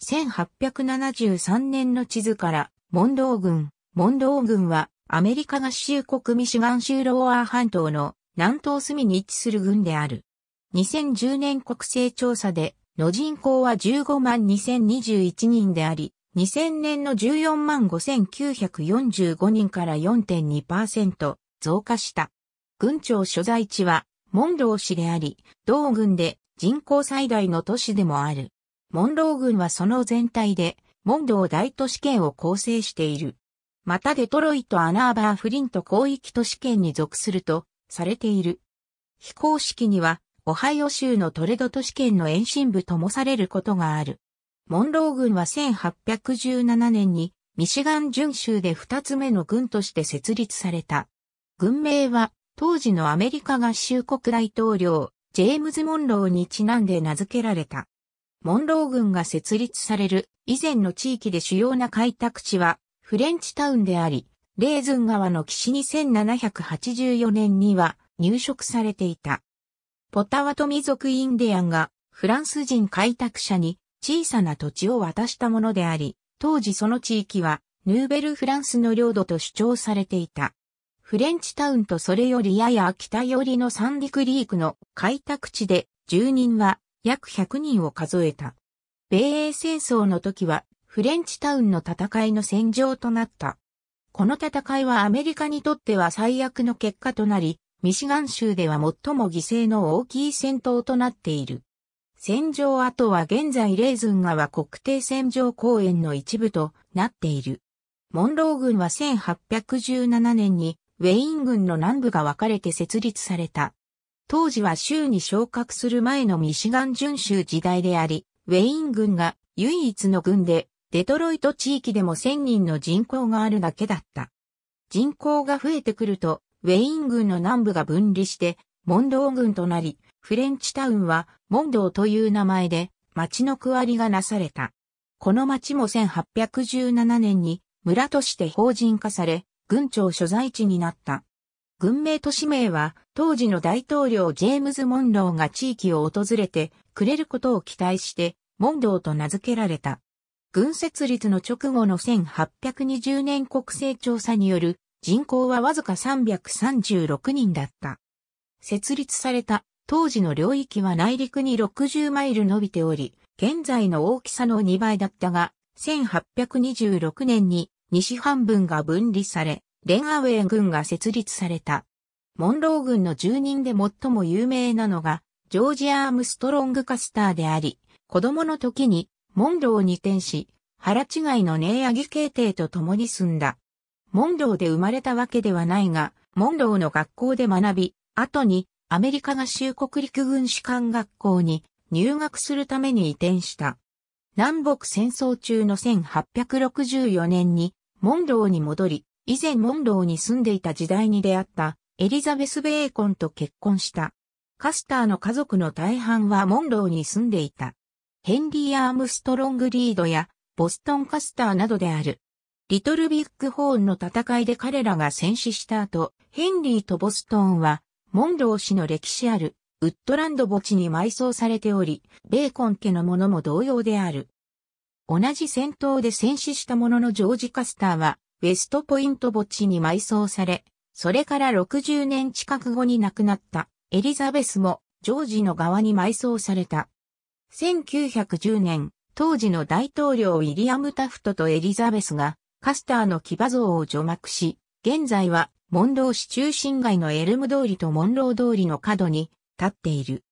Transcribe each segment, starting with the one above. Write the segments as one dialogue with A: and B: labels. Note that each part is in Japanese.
A: 1873年の地図から、モンロー郡、モンロー郡は、アメリカ合衆国ミシガン州ローアー半島の南東隅に位置する郡である。2010年国勢調査で、の人口は15万2021人であり、2000年の14万5945人から4.2%増加した。郡庁所在地は、モンロー市であり、同郡で人口最大の都市でもある。モンロー郡はその全体で、モンロー大都市圏を構成している。またデトロイト・アナーバー・フリント広域都市圏に属するとされている。非公式には、オハイオ州のトレド都市圏の延伸部ともされることがある。モンロー郡は1817年にミシガン準州で二つ目の郡として設立された。郡名は当時のアメリカ合衆国大統領、ジェームズ・モンローにちなんで名付けられた。モンロー郡が設立される以前の地域で主要な開拓地はフレンチタウンであり、レーズン川の岸に1784年には入植されていた。ポタワトミ族インディアンがフランス人開拓者に小さな土地を渡したものであり、当時その地域はヌーベルフランスの領土と主張されていた。フレンチタウンとそれよりやや北寄りのサンディクリークの開拓地で住人は約100人を数えた。米英戦争の時はフレンチタウンの戦いの戦場となった。この戦いはアメリカにとっては最悪の結果となり、ミシガン州では最も犠牲の大きい戦闘となっている。戦場跡は現在レーズン川国定戦場公園の一部となっている。モンロー軍は1817年にウェイン軍の南部が分かれて設立された。当時は州に昇格する前のミシガン準州時代であり、ウェイン軍が唯一の軍でデトロイト地域でも1000人の人口があるだけだった。人口が増えてくると、ウェイン郡の南部が分離して、モンドー郡となり、フレンチタウンは、モンドーという名前で、町の区割りがなされた。この町も1817年に、村として法人化され、郡庁所在地になった。郡名都市名は、当時の大統領ジェームズ・モンローが地域を訪れてくれることを期待して、モンドーと名付けられた。軍設立の直後の1820年国勢調査による人口はわずか336人だった。設立された当時の領域は内陸に60マイル伸びており、現在の大きさの2倍だったが、1826年に西半分が分離され、レンアウェイ軍が設立された。モンロー軍の住人で最も有名なのが、ジョージア・ームストロング・カスターであり、子供の時にモンローに転し、腹違いのネーヤギ系統と共に住んだ。モンローで生まれたわけではないが、モンローの学校で学び、後にアメリカ合衆国陸軍士官学校に入学するために移転した。南北戦争中の1864年にモンローに戻り、以前モンローに住んでいた時代に出会ったエリザベス・ベーコンと結婚した。カスターの家族の大半はモンローに住んでいた。ヘンリー・アームストロング・リードやボストン・カスターなどである。リトルビッグホーンの戦いで彼らが戦死した後、ヘンリーとボストンは、モンロー氏の歴史ある、ウッドランド墓地に埋葬されており、ベーコン家のものも同様である。同じ戦闘で戦死した者のジョージ・カスターは、ウェストポイント墓地に埋葬され、それから60年近く後に亡くなったエリザベスもジョージの側に埋葬された。1910年、当時の大統領ウィリアム・タフトとエリザベスがカスターの騎馬像を除幕し、現在はモンロー市中心街のエルム通りとモンロー通りの角に立っている。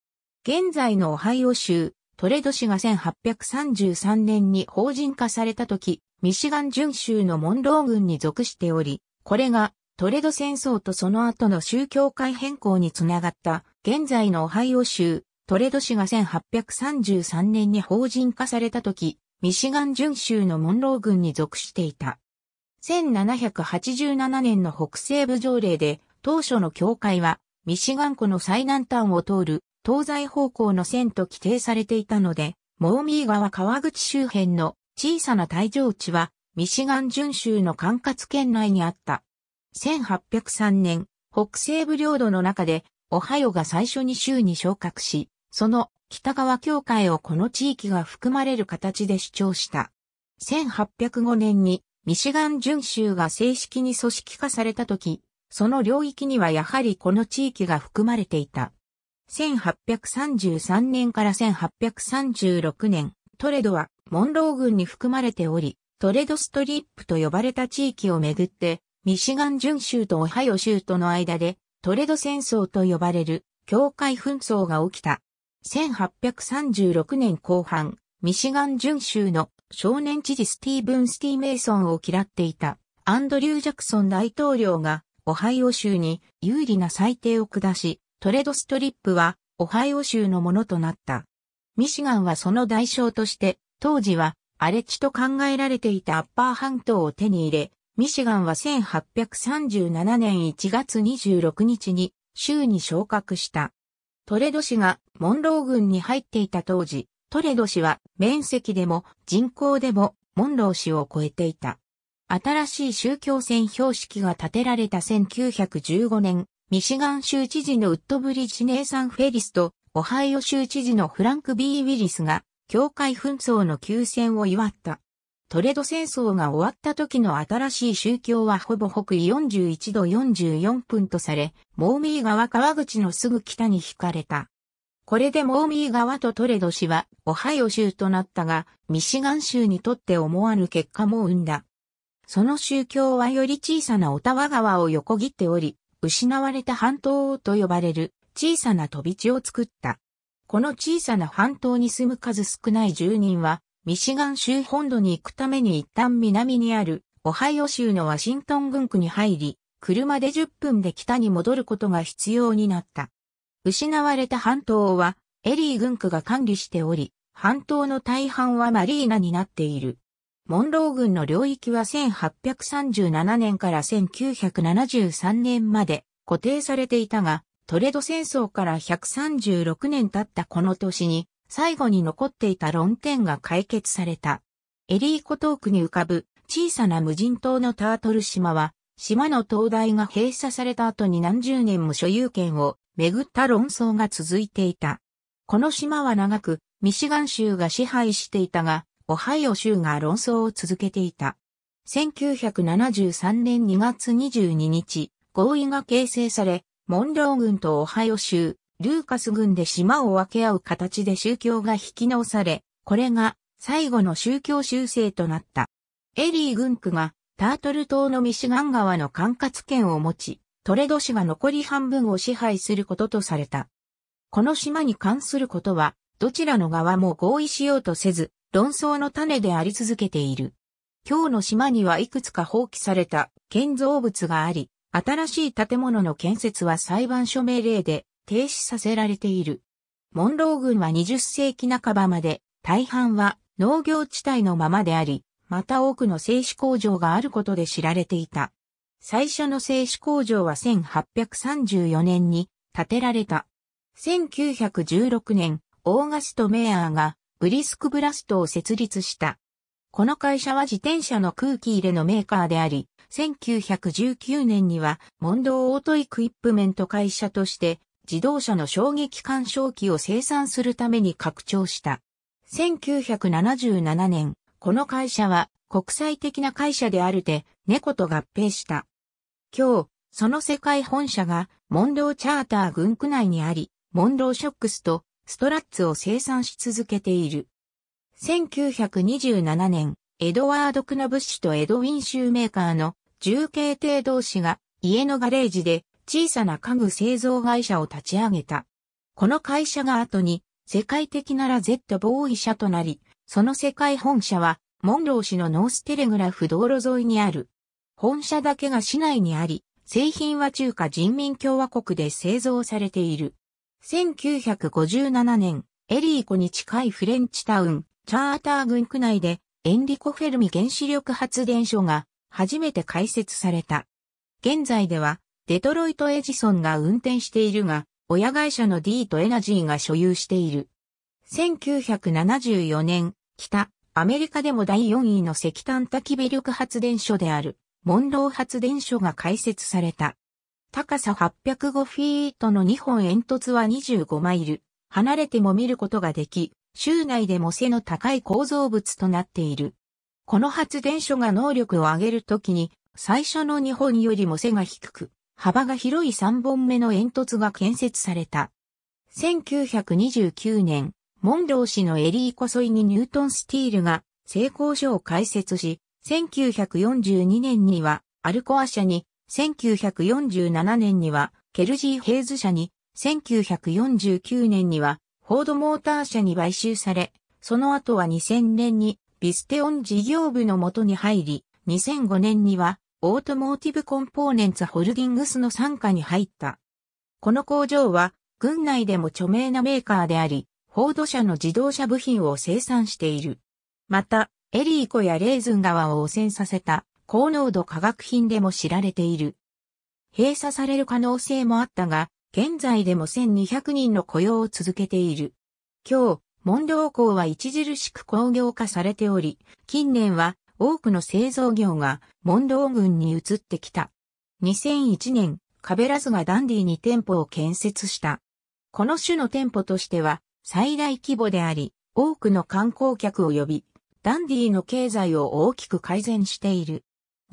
A: 現在のオハイオ州、トレド市が1833年に法人化された時、ミシガン準州のモンロー郡に属しており、これがトレド戦争とその後の宗教会変更につながった現在のオハイオ州トレド市が1833年に法人化された時、ミシガン準州のモンロー郡に属していた。1787年の北西部条例で、当初の境界は、ミシガン湖の最南端を通る東西方向の線と規定されていたので、モーミー川川口周辺の小さな退場地は、ミシガン準州の管轄圏内にあった。1803年、北西部領土の中で、オハイオが最初に州に昇格し、その北側境界をこの地域が含まれる形で主張した。1805年にミシガン準州が正式に組織化された時、その領域にはやはりこの地域が含まれていた。1833年から1836年、トレドはモンロー郡に含まれており、トレドストリップと呼ばれた地域をめぐって、ミシガン準州とオハイオ州との間で、トレド戦争と呼ばれる境界紛争が起きた。1836年後半、ミシガン準州の少年知事スティーブン・スティーメイソンを嫌っていたアンドリュー・ジャクソン大統領がオハイオ州に有利な裁定を下し、トレドストリップはオハイオ州のものとなった。ミシガンはその代償として、当時は荒れ地と考えられていたアッパー半島を手に入れ、ミシガンは1837年1月26日に州に昇格した。トレド市がモンロー郡に入っていた当時、トレド市は面積でも人口でもモンロー市を超えていた。新しい宗教線標識が建てられた1915年、ミシガン州知事のウッドブリッジネイサン・フェリスと、オハイオ州知事のフランク・ビー・ウィリスが、教会紛争の休戦を祝った。トレド戦争が終わった時の新しい宗教はほぼ北緯41度44分とされ、モーミー川川口のすぐ北に引かれた。これでモーミー川とトレド氏はオハイオ州となったが、ミシガン州にとって思わぬ結果も生んだ。その宗教はより小さなオタワ川を横切っており、失われた半島と呼ばれる小さな飛び地を作った。この小さな半島に住む数少ない住人は、ミシガン州本土に行くために一旦南にあるオハイオ州のワシントン郡区に入り、車で10分で北に戻ることが必要になった。失われた半島はエリー郡区が管理しており、半島の大半はマリーナになっている。モンロー軍の領域は1837年から1973年まで固定されていたが、トレド戦争から136年経ったこの年に、最後に残っていた論点が解決された。エリーコトークに浮かぶ小さな無人島のタートル島は、島の灯台が閉鎖された後に何十年も所有権をめぐった論争が続いていた。この島は長くミシガン州が支配していたが、オハイオ州が論争を続けていた。1973年2月22日、合意が形成され、モンロー郡とオハイオ州、ルーカス郡で島を分け合う形で宗教が引き直され、これが最後の宗教修正となった。エリー郡区がタートル島のミシガン川の管轄権を持ち、トレド市が残り半分を支配することとされた。この島に関することは、どちらの側も合意しようとせず、論争の種であり続けている。今日の島にはいくつか放棄された建造物があり、新しい建物の建設は裁判所命令で停止させられている。モンロー郡は20世紀半ばまで大半は農業地帯のままであり、また多くの製紙工場があることで知られていた。最初の製紙工場は1834年に建てられた。1916年、オーガスト・メアーがブリスクブラストを設立した。この会社は自転車の空気入れのメーカーであり、1919年にはモンドオートイクイップメント会社として自動車の衝撃干渉機を生産するために拡張した。1977年、この会社は国際的な会社であるて猫と合併した。今日、その世界本社がモンローチャーター軍区内にあり、モンローショックスとストラッツを生産し続けている。1927年、エドワード・クナブッシュとエドウィン・シューメーカーの重慶艇同士が家のガレージで小さな家具製造会社を立ち上げた。この会社が後に世界的なら Z ボーイ社となり、その世界本社はモンロー市のノーステレグラフ道路沿いにある。本社だけが市内にあり、製品は中華人民共和国で製造されている。1957年、エリー湖に近いフレンチタウン、チャーター郡区内で、エンリコ・フェルミ原子力発電所が初めて開設された。現在では、デトロイト・エジソンが運転しているが、親会社のディート・エナジーが所有している。1974年、北、アメリカでも第4位の石炭焚き火力発電所である、モンロー発電所が開設された。高さ805フィートの2本煙突は25マイル、離れても見ることができ、州内でも背の高い構造物となっている。この発電所が能力を上げるときに、最初の日本よりも背が低く、幅が広い3本目の煙突が建設された。1929年、モンロー市のエリーコソイにニュートンスティールが成功所を開設し、1942年にはアルコア社に、1947年にはケルジー・ヘイズ社に、1949年にはフォードモーター社に買収され、その後は2000年にビステオン事業部の元に入り、2005年にはオートモーティブコンポーネンツホルディングスの傘下に入った。この工場は軍内でも著名なメーカーであり、フォード社の自動車部品を生産している。また、エリー湖やレーズン川を汚染させた高濃度化学品でも知られている。閉鎖される可能性もあったが、現在でも1200人の雇用を続けている。今日、モンロー港は著しく工業化されており、近年は多くの製造業がモンロー郡に移ってきた。2001年、カベラズがダンディに店舗を建設した。この種の店舗としては最大規模であり、多くの観光客を呼び、ダンディの経済を大きく改善している。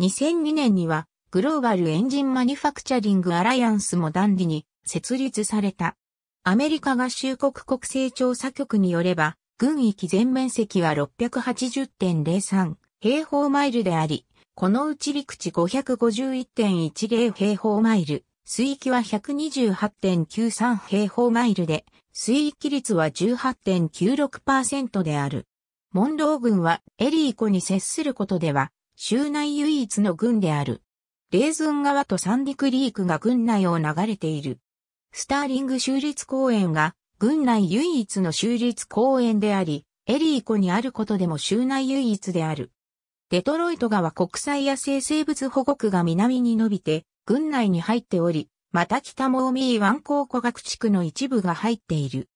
A: 2002年にはグローバルエンジンマニファクチャリングアライアンスもダンディに設立された。アメリカ合衆国国勢調査局によれば、軍域全面積は680.03平方マイルであり、このうち陸地551.10平方マイル、水域は128.93平方マイルで、水域率は18.96%である。モンロー軍はエリー湖に接することでは、州内唯一の軍である。レーズン川とサンディクリークが軍内を流れている。スターリング州立公園が軍内唯一の州立公園であり、エリー湖にあることでも州内唯一である。デトロイト川国際野生生物保護区が南に伸びて、軍内に入っており、また北モーミー湾考古学地区の一部が入っている。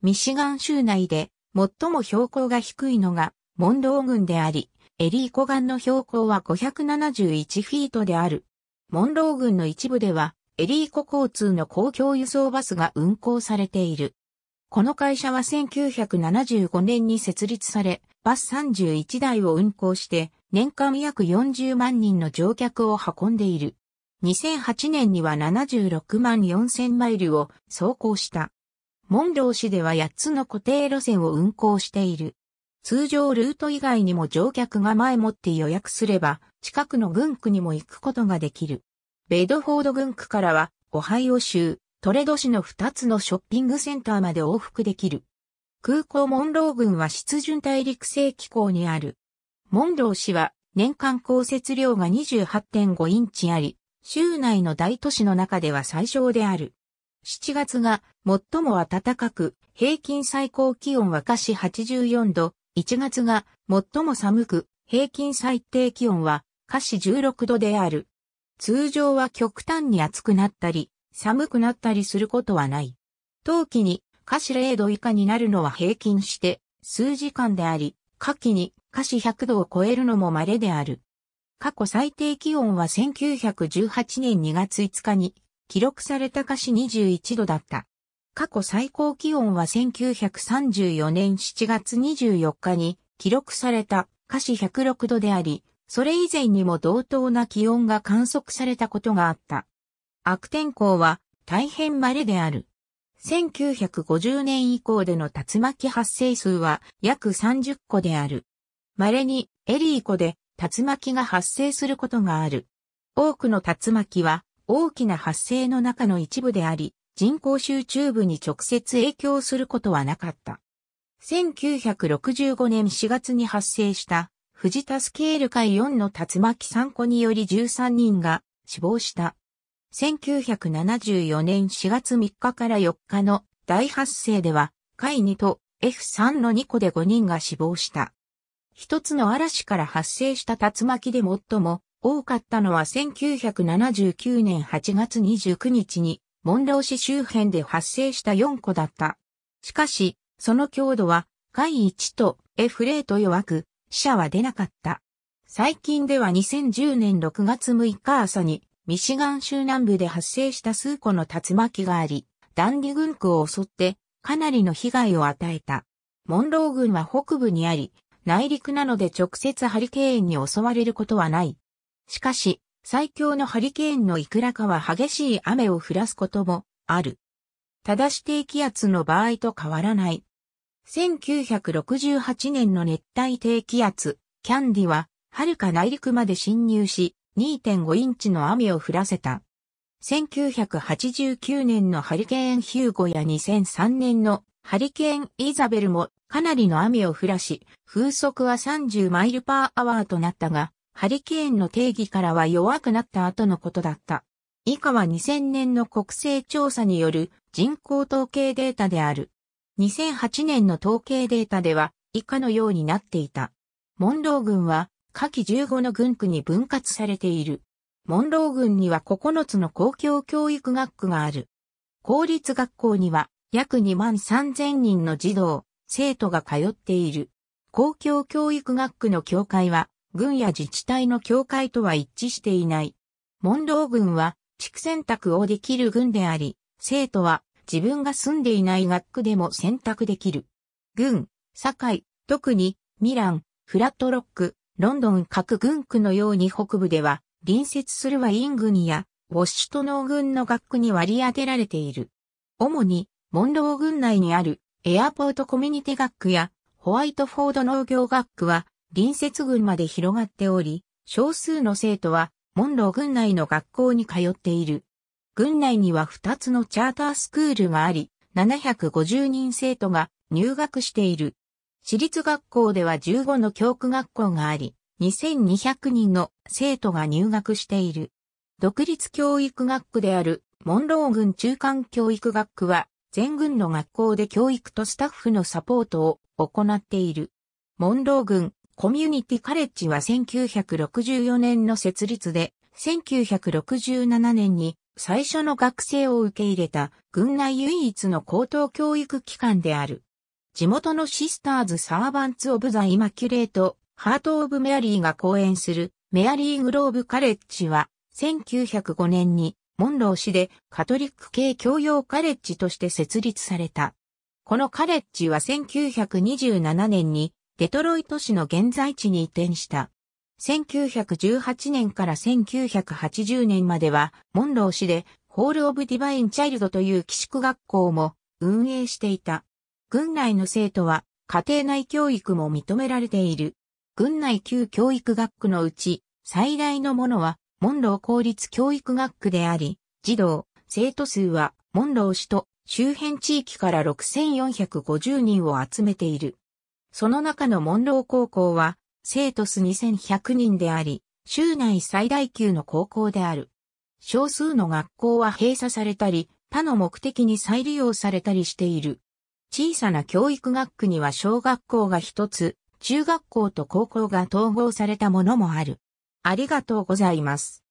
A: ミシガン州内で最も標高が低いのがモンロー郡であり、エリー湖岸の標高は571フィートである。モンロー郡の一部では、エリー湖交通の公共輸送バスが運行されている。この会社は1975年に設立され、バス31台を運行して、年間約40万人の乗客を運んでいる。2008年には76万4000マイルを走行した。モンロー市では8つの固定路線を運行している。通常ルート以外にも乗客が前もって予約すれば、近くの軍区にも行くことができる。ベドフォード軍区からは、オハイオ州、トレド市の2つのショッピングセンターまで往復できる。空港モンロー軍は湿潤大陸性気候にある。モンロー市は年間降雪量が28.5インチあり、州内の大都市の中では最小である。7月が最も暖かく、平均最高気温は下し84度、1月が最も寒く、平均最低気温は下し16度である。通常は極端に暑くなったり、寒くなったりすることはない。冬季に下し0度以下になるのは平均して数時間であり、夏季に下し100度を超えるのも稀である。過去最低気温は1918年2月5日に記録された歌詞21度だった。過去最高気温は1934年7月24日に記録された歌詞106度であり、それ以前にも同等な気温が観測されたことがあった。悪天候は大変稀である。1950年以降での竜巻発生数は約30個である。稀にエリー湖で竜巻が発生することがある。多くの竜巻は大きな発生の中の一部であり、人口集中部に直接影響することはなかった。1965年4月に発生した藤田スケール界4の竜巻3個により13人が死亡した。1974年4月3日から4日の大発生では、海2と F3 の2個で5人が死亡した。一つの嵐から発生した竜巻で最も多かったのは1979年8月29日にモンロー市周辺で発生した4個だった。しかし、その強度は海1と F0 と弱く、死者は出なかった。最近では2010年6月6日朝にミシガン州南部で発生した数個の竜巻があり、ダンディ軍区を襲ってかなりの被害を与えた。モンロー郡は北部にあり、内陸なので直接ハリケーンに襲われることはない。しかし、最強のハリケーンのいくらかは激しい雨を降らすこともある。ただし低気圧の場合と変わらない。1968年の熱帯低気圧、キャンディは、遥か内陸まで侵入し、2.5インチの雨を降らせた。1989年のハリケーンヒューゴや2003年のハリケーンイザベルもかなりの雨を降らし、風速は30マイルパーアワーとなったが、ハリケーンの定義からは弱くなった後のことだった。以下は2000年の国勢調査による人口統計データである。2008年の統計データでは以下のようになっていた。モンロー郡は下記15の郡区に分割されている。モンロー郡には9つの公共教育学区がある。公立学校には約2万3000人の児童、生徒が通っている。公共教育学区の協会は、郡や自治体の協会とは一致していない。モンロー郡は、地区選択をできる郡であり、生徒は自分が住んでいない学区でも選択できる。郡、堺、特にミラン、フラットロック、ロンドン各郡区のように北部では隣接するワイン郡やウォッシュトノー郡の学区に割り当てられている。主に、モンロー郡内にあるエアポートコミュニティ学区やホワイトフォード農業学区は隣接郡まで広がっており、少数の生徒はモンロー郡内の学校に通っている。郡内には2つのチャータースクールがあり、750人生徒が入学している。私立学校では15の教区学校があり、2200人の生徒が入学している。独立教育学区であるモンロー郡中間教育学区は全郡の学校で教育とスタッフのサポートを行っている。モンロー郡コミュニティカレッジは1964年の設立で、1967年に最初の学生を受け入れた郡内唯一の高等教育機関である。地元のシスターズ・サーバンツ・オブ・ザ・イマキュレートハート・オブ・メアリーが講演するメアリー・グローブ・カレッジは1905年にモンロー市でカトリック系教養カレッジとして設立された。このカレッジは1927年にデトロイト市の現在地に移転した。1918年から1980年まではモンロー市でホール・オブ・ディバイン・チャイルドという寄宿学校も運営していた。軍内の生徒は家庭内教育も認められている。軍内旧教育学区のうち、最大のものは、モンロー公立教育学区であり、児童、生徒数は、モンロー市と周辺地域から6450人を集めている。その中のモンロー高校は、生徒数2100人であり、州内最大級の高校である。少数の学校は閉鎖されたり、他の目的に再利用されたりしている。小さな教育学区には小学校が一つ、中学校と高校が統合されたものもある。ありがとうございます。